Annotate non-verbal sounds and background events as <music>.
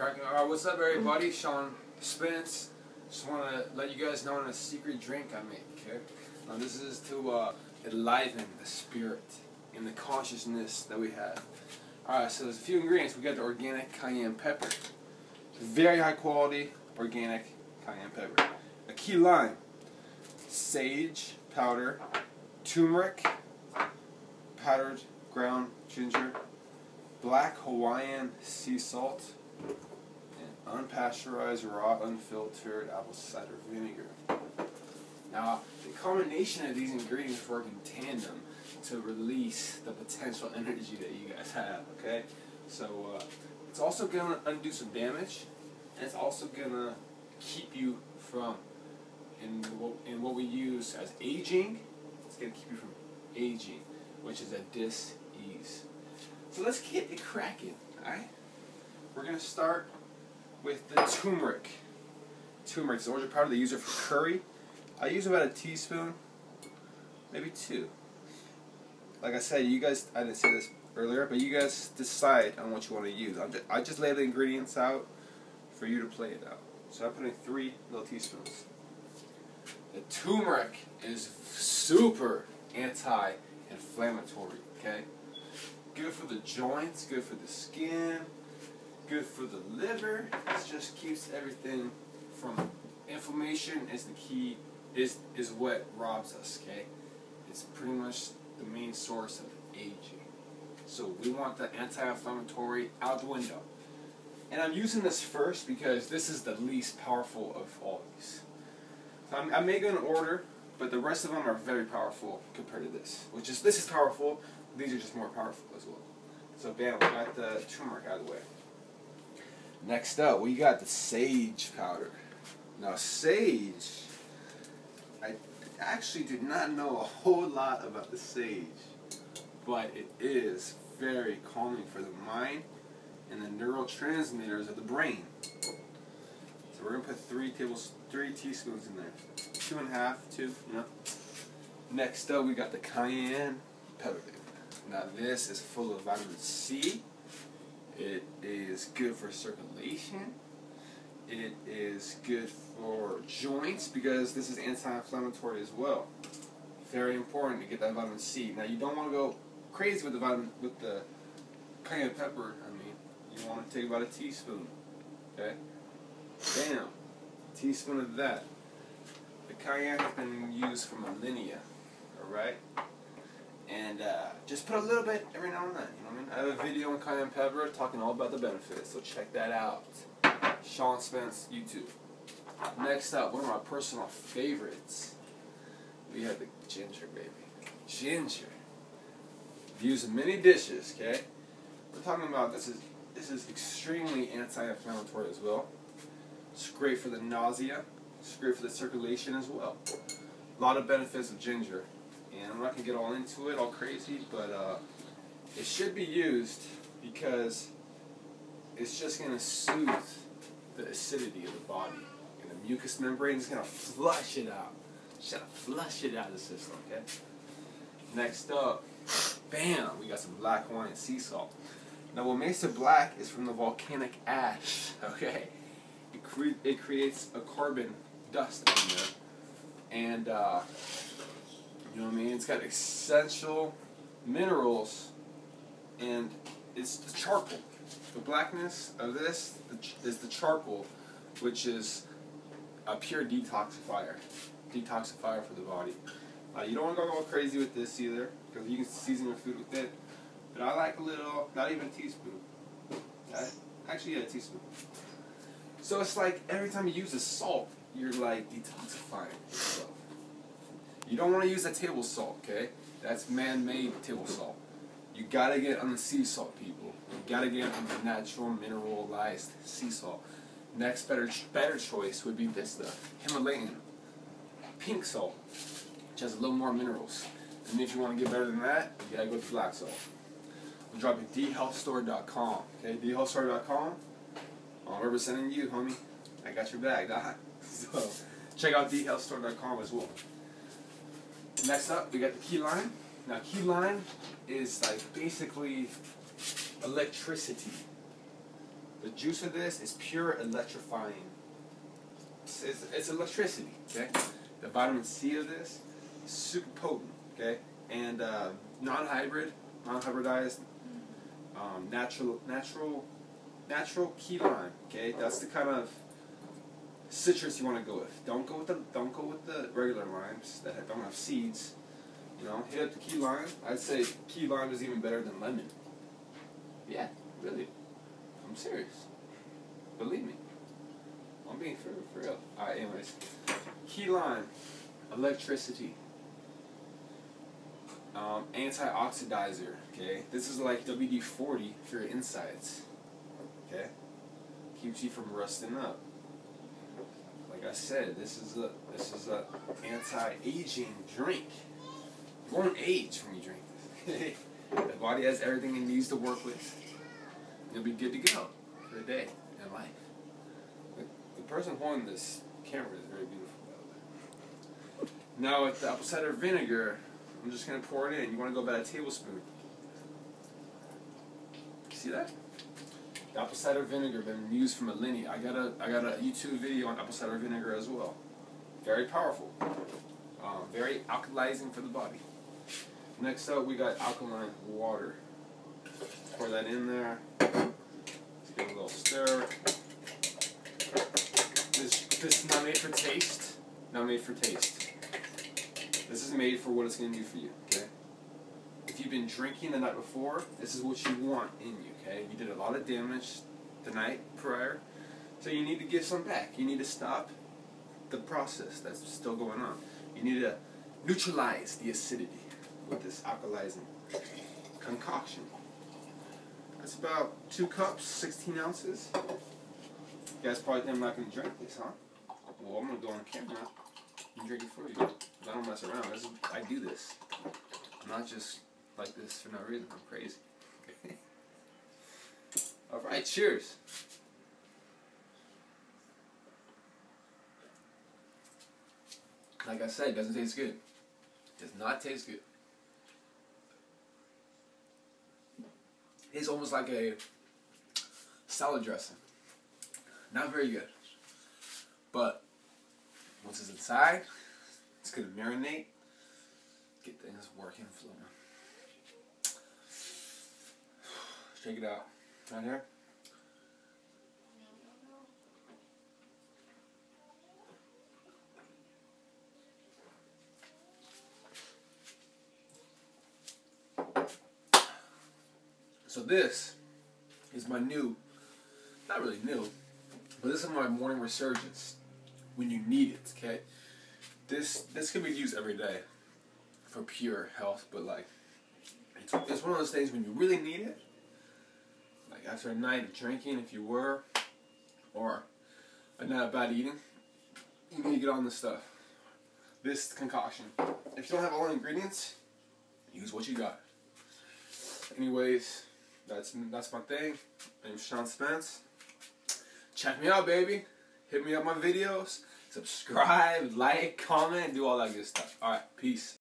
Cracking. All right, what's up, everybody? Sean Spence. Just want to let you guys know on a secret drink I make. Okay. Now this is to uh, enliven the spirit and the consciousness that we have. All right. So there's a few ingredients. We got the organic cayenne pepper, very high quality organic cayenne pepper. A key lime, sage powder, turmeric, powdered ground ginger, black Hawaiian sea salt, unpasteurized raw unfiltered apple cider vinegar. Now, the combination of these ingredients work in tandem to release the potential energy that you guys have, okay? So, uh, it's also going to undo some damage, and it's also going to keep you from, in what, in what we use as aging, it's going to keep you from aging, which is a dis-ease. So let's get it cracking, alright? We're going to start with the turmeric. Turmeric, is the orange powder. They use it for curry. I use about a teaspoon, maybe two. Like I said, you guys, I didn't say this earlier, but you guys decide on what you want to use. Just, I just lay the ingredients out for you to play it out. So I'm putting three little teaspoons. The turmeric is super anti-inflammatory, okay? Good for the joints, good for the skin, good for the liver. It just keeps everything from inflammation is the key is is what robs us, okay? It's pretty much the main source of aging. So we want the anti-inflammatory out the window. And I'm using this first because this is the least powerful of all these. So I'm, I may go in order, but the rest of them are very powerful compared to this. Which is this is powerful, these are just more powerful as well. So bam, we got the turmeric out of the way. Next up, we got the sage powder. Now sage, I actually did not know a whole lot about the sage, but it is very calming for the mind and the neurotransmitters of the brain. So we're gonna put three tables, three teaspoons in there, two and a half, two, know. Next up, we got the cayenne pepper. Now this is full of vitamin C. It is good for circulation. It is good for joints because this is anti-inflammatory as well. Very important to get that vitamin C. Now you don't want to go crazy with the vitamin with the cayenne pepper. I mean, you want to take about a teaspoon. Okay. Bam. A teaspoon of that. The cayenne has been used for millennia. All right and uh, just put a little bit every now and then. You know what I mean? I have a video on cayenne pepper talking all about the benefits, so check that out. Sean Spence YouTube. Next up, one of my personal favorites. We have the ginger, baby. Ginger. In many dishes. Okay, we're talking about this is this is extremely anti-inflammatory as well. It's great for the nausea. It's great for the circulation as well. A lot of benefits of ginger and I'm not gonna get all into it, all crazy, but uh, it should be used because it's just gonna soothe the acidity of the body, and the mucous membrane is gonna flush it out. Just gonna flush it out of the system. Okay. Next up, bam, we got some black Hawaiian sea salt. Now, what makes it black is from the volcanic ash. <laughs> Okay, it cre- it creates a carbon dust in there, and uh, you know what I mean? It's got essential minerals, and it's the charcoal. The blackness of this is the charcoal, which is a pure detoxifier. Detoxifier for the body. Uh, you don't want to go crazy with this either, because you can season your food with it. But I like a little, not even a teaspoon. Actually, yeah, a teaspoon. So it's like every time you use a salt, you're like detoxifying yourself. You don't want to use a table salt, okay? That's man-made table salt. You gotta get on the sea salt, people. You gotta get on the natural mineralized sea salt. Next better better choice would be this stuff, Himalayan pink salt, which has a little more minerals. And if you want to get better than that, you gotta go to black salt. I'm dropping dhealthstore.com. Okay, dhealthstore.com. I'm representing you, homie. I got your bag. <laughs> So check out dhealthstore.com as well. Next up, we got the key lime. Now, key lime is like basically electricity. The juice of this is pure electrifying. It's, it's, it's electricity, okay? The vitamin C of this is super potent, okay? And uh, non-hybrid, non-hybridized, um, natural, natural, natural key lime, okay? That's the kind of citrus you want to go with. Don't go with the don't go with the regular limes that don't have seeds. You know, hit up the key lime. I'd say key lime is even better than lemon. Yeah, really. I'm serious. Believe me. I'm being for, for real. Alright, anyways. Key lime. Electricity. Um, antioxidizer. Okay? This is like WD 40 for your insides. Okay? Keeps you from rusting up. Like I said, this is a this is a anti-aging drink. You won't age when you drink this. <laughs> the body has everything it needs to work with. You'll be good to go for the day and life. The, the person holding this camera is very beautiful. Now with the apple cider vinegar, I'm just gonna pour it in. You want to go about a tablespoon. See that? Apple cider vinegar been used for millennia. I got a I got a YouTube video on apple cider vinegar as well. Very powerful. Um, very alkalizing for the body. Next up, we got alkaline water. Pour that in there. Let's give it a little stir. This this is not made for taste. Not made for taste. This is made for what it's going to do for you. Okay. You've been drinking the night before, this is what you want in you. Okay. You did a lot of damage the night prior, so you need to give some back. You need to stop the process that's still going on. You need to neutralize the acidity with this alkalizing concoction. That's about two cups, 16 ounces. You guys probably think I'm not going to drink this, huh? Well, I'm going to go on camera and drink it for you. I don't mess around. Is, I do this. I'm not just like this for no reason. I'm crazy. <laughs> Alright, cheers. Like I said, it doesn't taste good. It does not taste good. It's almost like a salad dressing. Not very good. But once it's inside, it's gonna marinate, get things working, flowing. Check it out. Right here. So this is my new, not really new, but this is my morning resurgence when you need it, okay? This this can be used every day for pure health, but like it's, it's one of those things when you really need it, like after a night of drinking, if you were, or a night of bad eating, you need to get on this stuff. This concoction. If you don't have all the ingredients, use what you got. Anyways, that's that's my thing. Name's Sean Spence. Check me out, baby. Hit me up my videos. Subscribe, like, comment, do all that good stuff. Alright, peace.